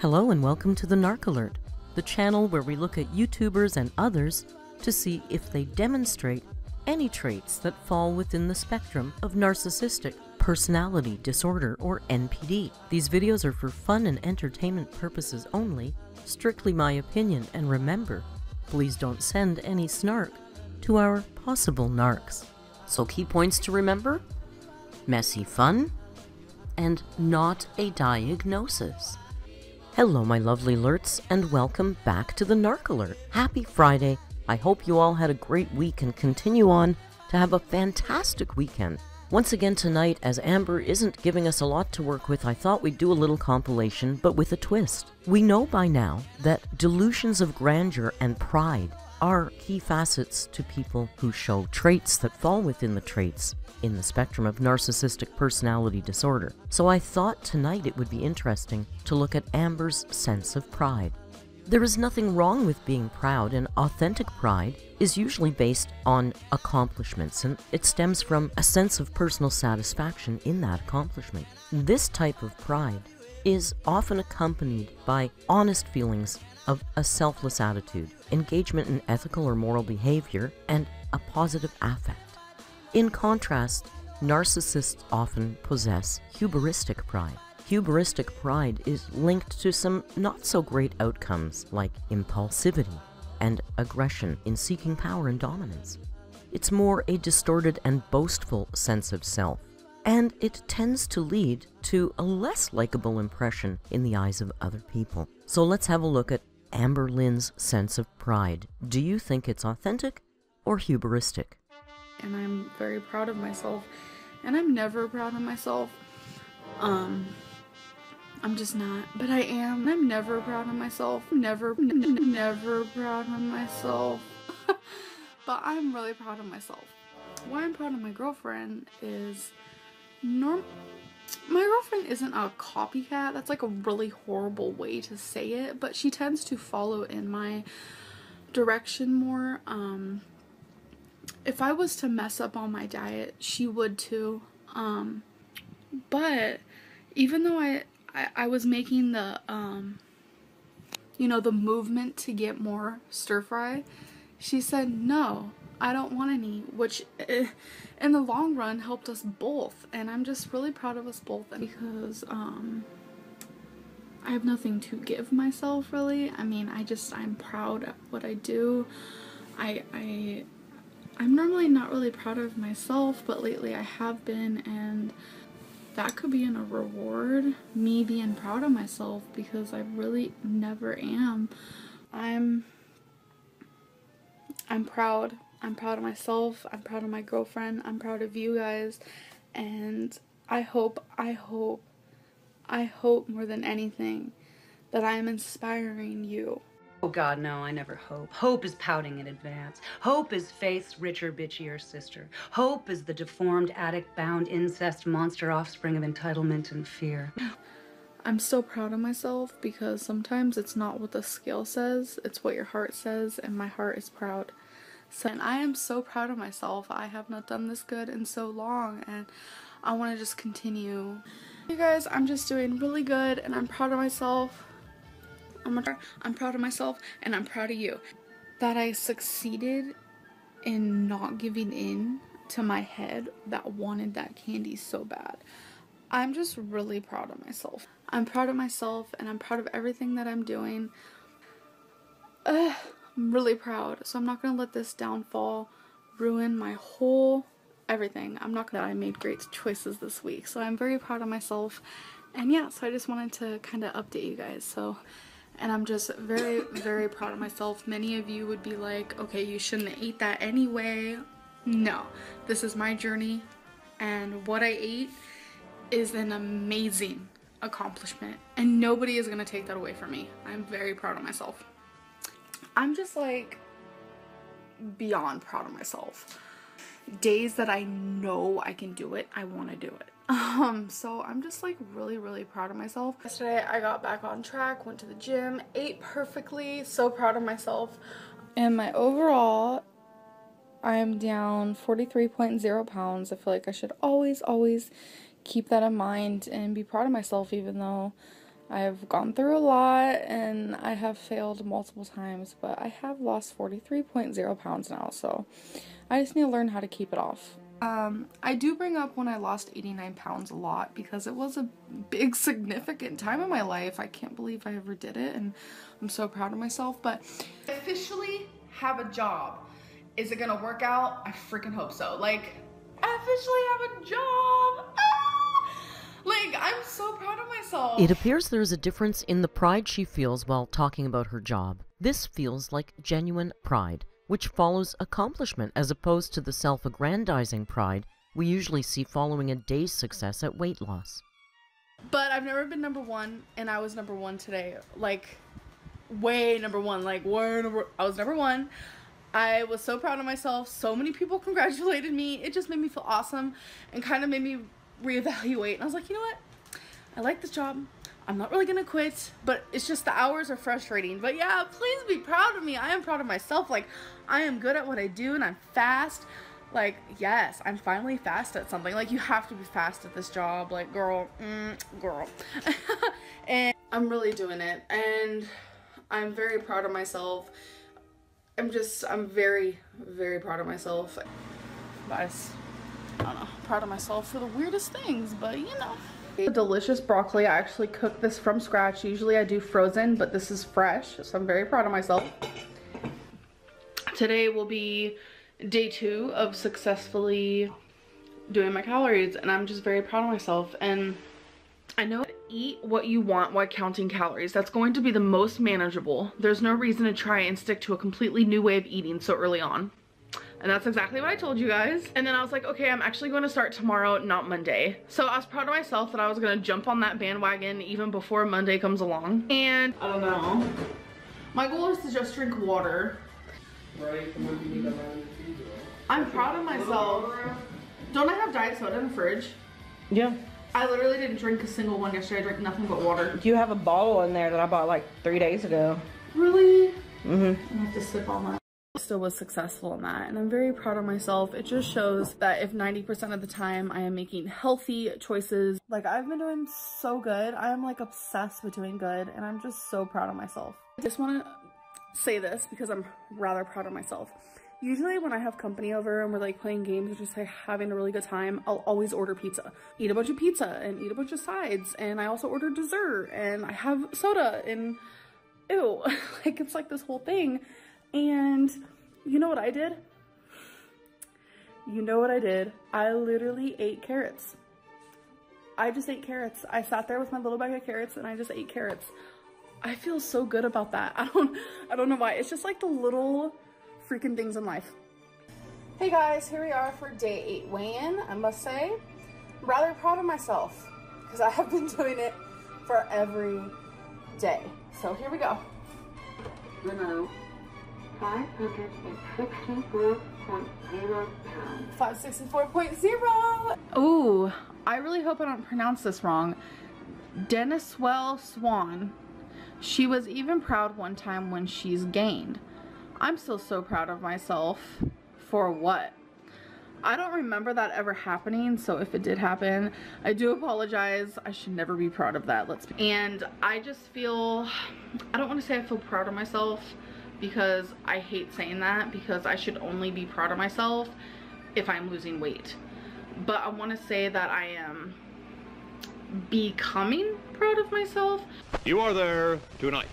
Hello and welcome to the Narc Alert, the channel where we look at YouTubers and others to see if they demonstrate any traits that fall within the spectrum of narcissistic personality disorder or NPD. These videos are for fun and entertainment purposes only, strictly my opinion, and remember, please don't send any snark to our possible narcs. So key points to remember? Messy fun and not a diagnosis. Hello, my lovely alerts, and welcome back to the Narc Alert. Happy Friday. I hope you all had a great week and continue on to have a fantastic weekend. Once again tonight, as Amber isn't giving us a lot to work with, I thought we'd do a little compilation, but with a twist. We know by now that delusions of grandeur and pride are key facets to people who show traits that fall within the traits in the spectrum of narcissistic personality disorder. So I thought tonight it would be interesting to look at Amber's sense of pride. There is nothing wrong with being proud, and authentic pride is usually based on accomplishments, and it stems from a sense of personal satisfaction in that accomplishment. This type of pride is often accompanied by honest feelings of a selfless attitude, engagement in ethical or moral behavior, and a positive affect. In contrast, narcissists often possess hubristic pride. Hubristic pride is linked to some not so great outcomes like impulsivity and aggression in seeking power and dominance. It's more a distorted and boastful sense of self, and it tends to lead to a less likable impression in the eyes of other people. So let's have a look at Amberlynn's sense of pride. Do you think it's authentic or hubristic? And I'm very proud of myself, and I'm never proud of myself. Um, I'm just not. But I am. I'm never proud of myself. Never, never proud of myself. but I'm really proud of myself. Why I'm proud of my girlfriend is norm my girlfriend isn't a copycat. That's like a really horrible way to say it, but she tends to follow in my direction more. Um if I was to mess up on my diet, she would too. Um but even though I I, I was making the, um, you know, the movement to get more stir fry, she said, no, I don't want any, which eh, in the long run helped us both. And I'm just really proud of us both because, um, I have nothing to give myself really. I mean, I just, I'm proud of what I do. I, I, I'm normally not really proud of myself, but lately I have been and that could be in a reward, me being proud of myself because I really never am. I'm I'm proud. I'm proud of myself. I'm proud of my girlfriend. I'm proud of you guys. And I hope, I hope, I hope more than anything that I am inspiring you Oh God, no, I never hope. Hope is pouting in advance. Hope is Faith's richer, bitchier sister. Hope is the deformed, addict-bound, incest monster offspring of entitlement and fear. I'm so proud of myself because sometimes it's not what the scale says, it's what your heart says, and my heart is proud. So, and I am so proud of myself. I have not done this good in so long, and I want to just continue. You guys, I'm just doing really good, and I'm proud of myself. I'm, I'm proud of myself and I'm proud of you. That I succeeded in not giving in to my head that wanted that candy so bad. I'm just really proud of myself. I'm proud of myself and I'm proud of everything that I'm doing. Ugh, I'm really proud. So I'm not going to let this downfall ruin my whole everything. I'm not gonna I made great choices this week. So I'm very proud of myself. And yeah, so I just wanted to kind of update you guys. So and I'm just very, very proud of myself. Many of you would be like, okay, you shouldn't eat that anyway. No, this is my journey, and what I ate is an amazing accomplishment, and nobody is gonna take that away from me. I'm very proud of myself. I'm just like beyond proud of myself. Days that I know I can do it, I wanna do it. Um, so I'm just like really, really proud of myself. Yesterday I got back on track, went to the gym, ate perfectly, so proud of myself. And my overall, I am down 43.0 pounds. I feel like I should always, always keep that in mind and be proud of myself even though I have gone through a lot and I have failed multiple times, but I have lost 43.0 pounds now, so I just need to learn how to keep it off. Um, I do bring up when I lost 89 pounds a lot because it was a big significant time in my life. I can't believe I ever did it and I'm so proud of myself, but officially have a job. Is it gonna work out? I freaking hope so. Like, I officially have a job. Like, I'm so proud of myself. It appears there's a difference in the pride she feels while talking about her job. This feels like genuine pride, which follows accomplishment as opposed to the self aggrandizing pride we usually see following a day's success at weight loss. But I've never been number one, and I was number one today. Like, way number one. Like, way number. I was number one. I was so proud of myself. So many people congratulated me. It just made me feel awesome and kind of made me reevaluate. And I was like, you know what? I like this job. I'm not really gonna quit, but it's just the hours are frustrating. But yeah, please be proud of me. I am proud of myself. Like, I am good at what I do and I'm fast. Like, yes, I'm finally fast at something. Like, you have to be fast at this job. Like, girl, mm, girl. and I'm really doing it. And I'm very proud of myself. I'm just, I'm very, very proud of myself. Know, proud of myself for the weirdest things, but you know. Delicious broccoli, I actually cook this from scratch. Usually I do frozen, but this is fresh, so I'm very proud of myself. Today will be day two of successfully doing my calories, and I'm just very proud of myself. And I know eat what you want while counting calories. That's going to be the most manageable. There's no reason to try and stick to a completely new way of eating so early on. And that's exactly what I told you guys. And then I was like, okay, I'm actually going to start tomorrow, not Monday. So I was proud of myself that I was going to jump on that bandwagon even before Monday comes along. And I don't know. My goal is to just drink water. Right, I'm proud of myself. Don't I have diet soda in the fridge? Yeah. I literally didn't drink a single one yesterday. I drank nothing but water. Do you have a bottle in there that I bought like three days ago. Really? Mm-hmm. I have to sip on that. Still was successful in that and I'm very proud of myself. It just shows that if 90% of the time I am making healthy choices, like I've been doing so good. I am like obsessed with doing good and I'm just so proud of myself. I just want to say this because I'm rather proud of myself. Usually when I have company over and we're like playing games or just like having a really good time, I'll always order pizza. Eat a bunch of pizza and eat a bunch of sides. And I also order dessert and I have soda and ew, like it's like this whole thing. And you know what I did? You know what I did? I literally ate carrots. I just ate carrots. I sat there with my little bag of carrots and I just ate carrots. I feel so good about that. I don't I don't know why. It's just like the little freaking things in life. Hey guys, here we are for day eight weigh-in. I must say, I'm rather proud of myself because I have been doing it for every day. So here we go. Renault, 564.0 pounds. 564.0. Ooh, I really hope I don't pronounce this wrong. Deniswell Swan. She was even proud one time when she's gained. I'm still so proud of myself. For what? I don't remember that ever happening, so if it did happen, I do apologize. I should never be proud of that. Let's be. And I just feel, I don't want to say I feel proud of myself because I hate saying that because I should only be proud of myself if I'm losing weight. But I want to say that I am becoming proud of myself. You are there tonight.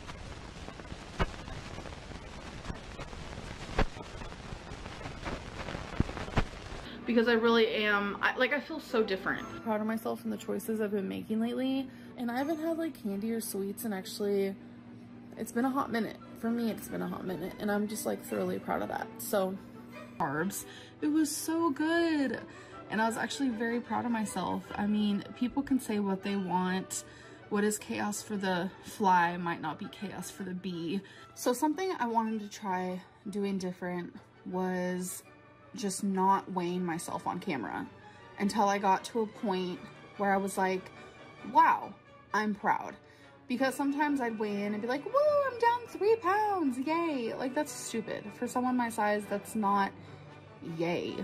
because I really am, I, like I feel so different. Proud of myself and the choices I've been making lately. And I haven't had like candy or sweets and actually it's been a hot minute. For me, it's been a hot minute and I'm just like thoroughly proud of that. So carbs, it was so good. And I was actually very proud of myself. I mean, people can say what they want. What is chaos for the fly might not be chaos for the bee. So something I wanted to try doing different was just not weighing myself on camera until I got to a point where I was like, wow, I'm proud. Because sometimes I'd weigh in and be like, whoa, I'm down three pounds, yay. Like that's stupid. For someone my size, that's not yay.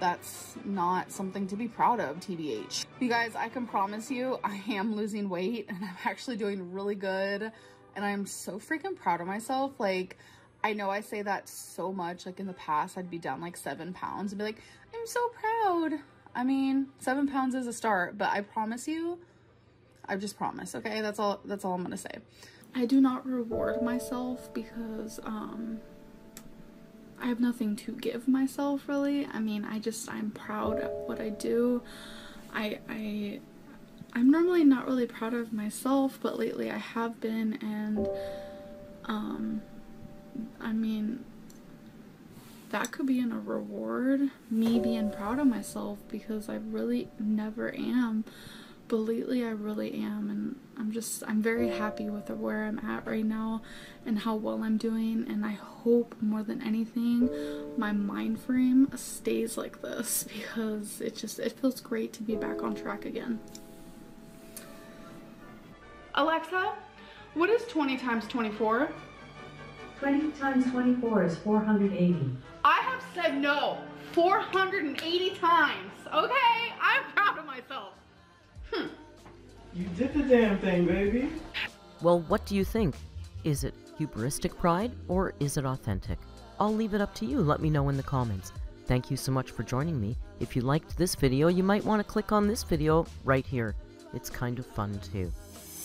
that's not something to be proud of, TBH. You guys, I can promise you, I am losing weight and I'm actually doing really good. And I'm so freaking proud of myself. Like, I know I say that so much. Like, in the past, I'd be down like seven pounds and be like, I'm so proud. I mean, seven pounds is a start, but I promise you, I just promise, okay? That's all, that's all I'm gonna say. I do not reward myself because, um, I have nothing to give myself really. I mean, I just I'm proud of what I do. I I I'm normally not really proud of myself, but lately I have been and um I mean that could be in a reward, me being proud of myself because I really never am but lately I really am and I'm just I'm very happy with where I'm at right now and how well I'm doing and I hope more than anything my mind frame stays like this because it just it feels great to be back on track again. Alexa, what is 20 times 24? 20 times 24 is 480. I have said no 480 times. Okay, I'm proud of myself. You did the damn thing, baby. Well, what do you think? Is it hubristic pride or is it authentic? I'll leave it up to you. Let me know in the comments. Thank you so much for joining me. If you liked this video, you might want to click on this video right here. It's kind of fun too.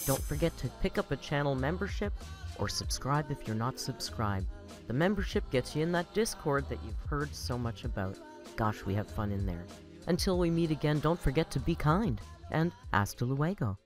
Don't forget to pick up a channel membership or subscribe if you're not subscribed. The membership gets you in that Discord that you've heard so much about. Gosh, we have fun in there. Until we meet again, don't forget to be kind and hasta luego.